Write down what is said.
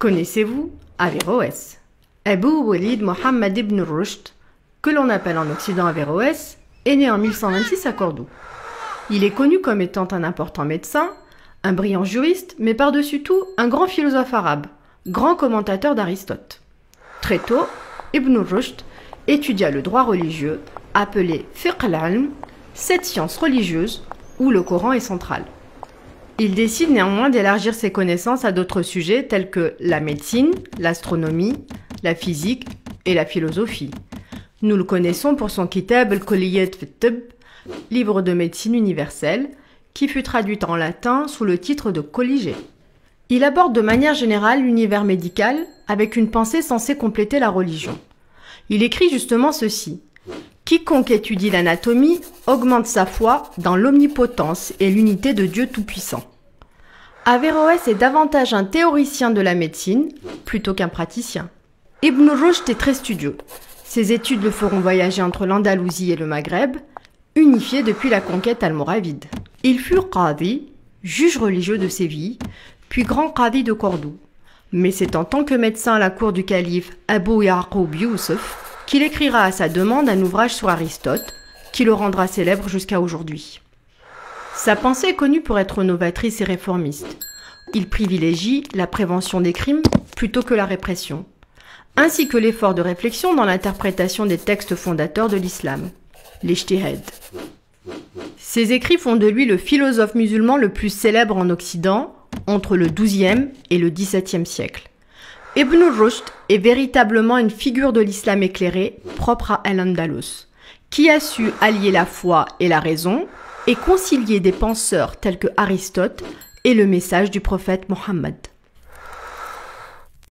Connaissez-vous Averroès? Abu Walid Mohammed ibn Rushd, que l'on appelle en Occident Averroès, est né en 1126 à Cordoue. Il est connu comme étant un important médecin, un brillant juriste, mais par-dessus tout un grand philosophe arabe, grand commentateur d'Aristote. Très tôt, Ibn Rushd étudia le droit religieux, appelé fiqh al-ilm, cette science religieuse où le Coran est central. Il décide néanmoins d'élargir ses connaissances à d'autres sujets tels que la médecine, l'astronomie, la physique et la philosophie. Nous le connaissons pour son kitab al-Kulliyat fi livre de médecine universelle, qui fut traduit en latin sous le titre de Colligé. Il aborde de manière générale l'univers médical avec une pensée censée compléter la religion. Il écrit justement ceci. Quiconque étudie l'anatomie augmente sa foi dans l'omnipotence et l'unité de Dieu Tout-Puissant. Averroès est davantage un théoricien de la médecine plutôt qu'un praticien. Ibn Rushd est très studieux. Ses études le feront voyager entre l'Andalousie et le Maghreb, unifiés depuis la conquête almoravide. Il fut qadi, juge religieux de Séville, puis grand qadi de Cordoue. Mais c'est en tant que médecin à la cour du calife Abu Yaqub Youssef qu'il écrira à sa demande un ouvrage sur Aristote, qui le rendra célèbre jusqu'à aujourd'hui. Sa pensée est connue pour être novatrice et réformiste. Il privilégie la prévention des crimes plutôt que la répression, ainsi que l'effort de réflexion dans l'interprétation des textes fondateurs de l'islam, les Ses écrits font de lui le philosophe musulman le plus célèbre en Occident entre le XIIe et le XVIIe siècle. Ibn Rushd est véritablement une figure de l'islam éclairé propre à Al-Andalus, qui a su allier la foi et la raison et concilier des penseurs tels que Aristote et le message du prophète Mohammed.